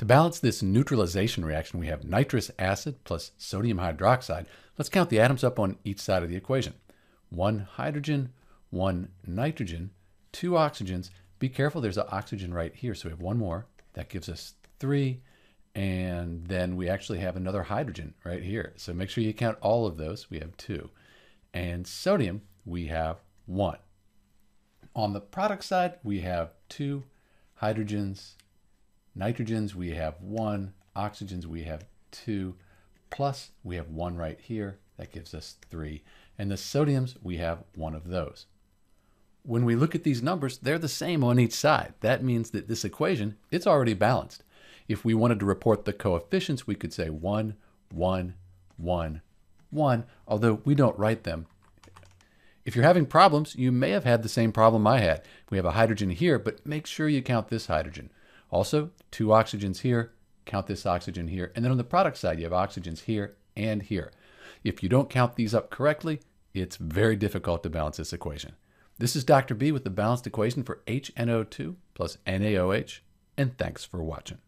To balance this neutralization reaction, we have nitrous acid plus sodium hydroxide. Let's count the atoms up on each side of the equation. One hydrogen, one nitrogen, two oxygens. Be careful, there's an oxygen right here, so we have one more. That gives us three, and then we actually have another hydrogen right here. So make sure you count all of those. We have two. And sodium, we have one. On the product side, we have two hydrogens, nitrogens, we have one, oxygens, we have two, plus we have one right here, that gives us three. And the sodiums, we have one of those. When we look at these numbers, they're the same on each side. That means that this equation, it's already balanced. If we wanted to report the coefficients, we could say 1, 1, 1, 1, although we don't write them. If you're having problems, you may have had the same problem I had. We have a hydrogen here, but make sure you count this hydrogen. Also, two oxygens here, count this oxygen here. And then on the product side, you have oxygens here and here. If you don't count these up correctly, it's very difficult to balance this equation. This is Dr. B with the balanced equation for HNO2 plus NaOH, and thanks for watching.